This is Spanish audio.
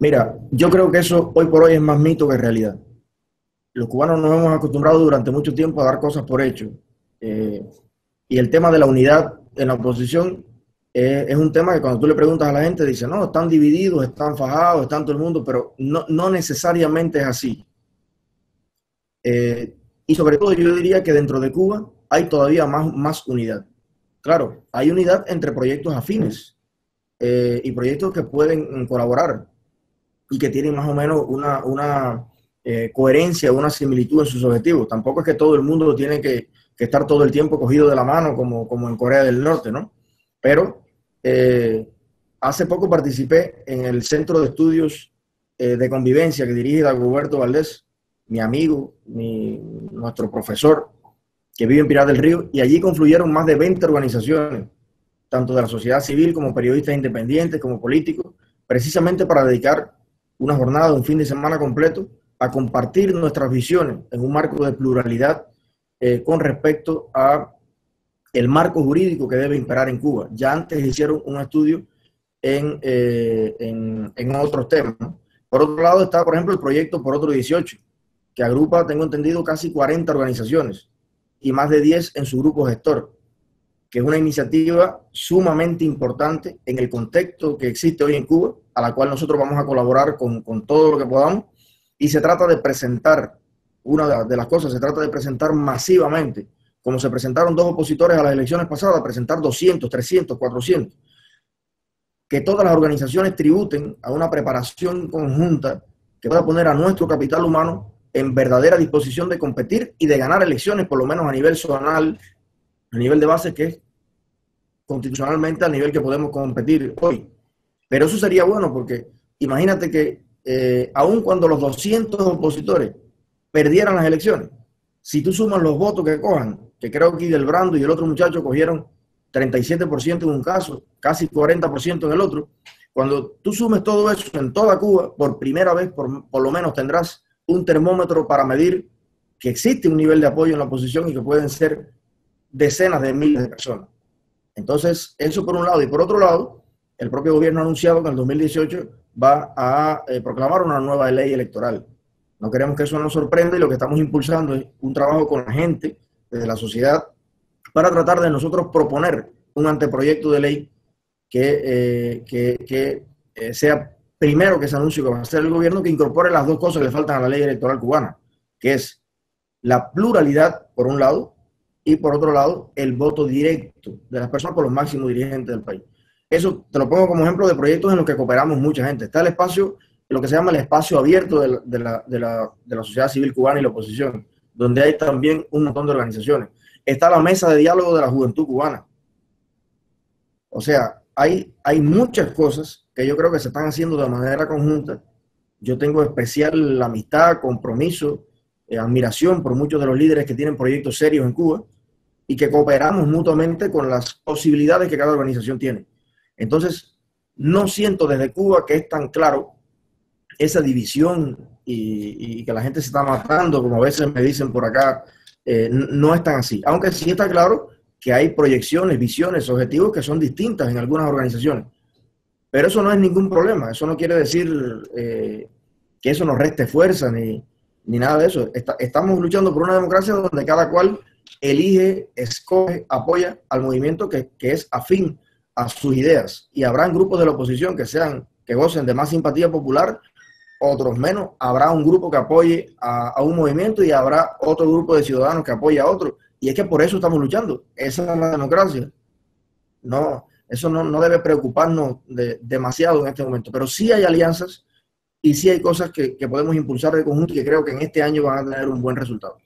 Mira, yo creo que eso hoy por hoy es más mito que realidad. Los cubanos nos hemos acostumbrado durante mucho tiempo a dar cosas por hecho. Eh, y el tema de la unidad en la oposición eh, es un tema que cuando tú le preguntas a la gente, dice, no, están divididos, están fajados, están todo el mundo, pero no, no necesariamente es así. Eh, y sobre todo yo diría que dentro de Cuba hay todavía más, más unidad. Claro, hay unidad entre proyectos afines y proyectos que pueden colaborar y que tienen más o menos una, una eh, coherencia, una similitud en sus objetivos. Tampoco es que todo el mundo tiene que, estar todo el tiempo cogido de la mano como, como en Corea del Norte, ¿no? Pero eh, hace poco participé en el Centro de Estudios eh, de Convivencia que dirige Dagoberto Valdés, mi amigo, mi, nuestro profesor, que vive en Pinar del Río, y allí confluyeron más de 20 organizaciones, tanto de la sociedad civil como periodistas independientes, como políticos, precisamente para dedicar una jornada, un fin de semana completo, a compartir nuestras visiones en un marco de pluralidad eh, con respecto a el marco jurídico que debe imperar en Cuba. Ya antes hicieron un estudio en, eh, en, otros temas. Por otro lado está, por ejemplo, el proyecto Por Otro 18, que agrupa, tengo entendido, casi 40 organizaciones y más de 10 en su grupo gestor, que es una iniciativa sumamente importante en el contexto que existe hoy en Cuba, a la cual nosotros vamos a colaborar con, con todo lo que podamos. Y se trata de presentar, una de las cosas, se trata de presentar masivamente, como se presentaron dos opositores a las elecciones pasadas, presentar 200, 300, 400, que todas las organizaciones tributen a una preparación conjunta que pueda poner a nuestro capital humano en verdadera disposición de competir y de ganar elecciones, por lo menos a nivel zonal, a nivel de base, que es constitucionalmente a nivel que podemos competir hoy. Pero eso sería bueno porque imagínate que eh, aun cuando los 200 opositores perdieran las elecciones, si tú sumas los votos que cojan, que creo que del Brando y el otro muchacho cogieron 37% en un caso, casi 40% en el otro, cuando tú sumes todo eso en toda Cuba, por primera vez, por, por lo menos tendrás un termómetro para medir que existe un nivel de apoyo en la oposición y que pueden ser decenas de miles de personas. Entonces, eso por un lado. Y por otro lado, el propio gobierno ha anunciado que en el 2018 va a eh, proclamar una nueva ley electoral. No queremos que eso nos sorprenda y lo que estamos impulsando es un trabajo con la gente, desde la sociedad, para tratar de nosotros proponer un anteproyecto de ley que, eh, que, eh, sea primero que se anuncie que va a ser el gobierno, que incorpore las dos cosas que le faltan a la ley electoral cubana, que es la pluralidad, por un lado, y por otro lado, el voto directo de las personas por los máximos dirigentes del país. Eso te lo pongo como ejemplo de proyectos en los que cooperamos mucha gente. Está el espacio, lo que se llama el espacio abierto de la, sociedad civil cubana y la oposición, donde hay también un montón de organizaciones. Está la mesa de diálogo de la juventud cubana. O sea, hay, hay muchas cosas que yo creo que se están haciendo de manera conjunta. Yo tengo especial amistad, compromiso, eh, admiración por muchos de los líderes que tienen proyectos serios en Cuba y que cooperamos mutuamente con las posibilidades que cada organización tiene. Entonces, no siento desde Cuba que es tan claro esa división y, que la gente se está matando, como a veces me dicen por acá, eh, no es tan así. Aunque sí está claro que hay proyecciones, visiones, objetivos que son distintas en algunas organizaciones. Pero eso no es ningún problema. Eso no quiere decir eh, que eso nos reste fuerza ni, nada de eso. estamos luchando por una democracia donde cada cual elige, escoge, apoya al movimiento que, que es afín a sus ideas y habrán grupos de la oposición que sean que gocen de más simpatía popular, otros menos. Habrá un grupo que apoye a, un movimiento y habrá otro grupo de ciudadanos que apoye a otro. Y es que por eso estamos luchando. Esa es la democracia. No, eso no, debe preocuparnos demasiado en este momento. Pero sí hay alianzas y sí hay cosas que, que podemos impulsar de conjunto y que creo que en este año van a tener un buen resultado.